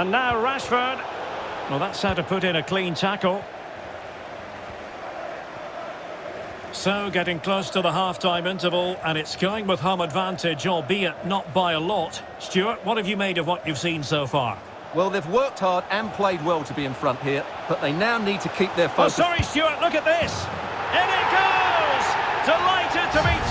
And now Rashford. Well, that's how to put in a clean tackle. So, getting close to the half-time interval, and it's going with home advantage, albeit not by a lot. Stuart, what have you made of what you've seen so far? Well, they've worked hard and played well to be in front here, but they now need to keep their oh, focus. Oh, sorry, Stuart, look at this. In it goes! Delighted to be